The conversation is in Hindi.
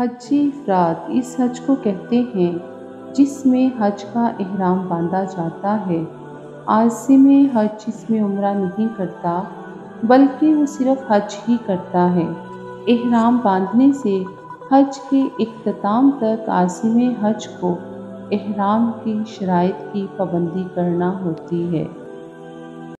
हजी रात इस हज को कहते हैं, जिसमें हज का एहराम बांधा जाता है। आसिम हज इसमें उम्र नहीं करता, बल्कि वो सिर्फ़ हज ही करता है। एहराम बांधने से हज के अख्ताम तक आसिम हज को एहराम की शराइ की पाबंदी करना होती है।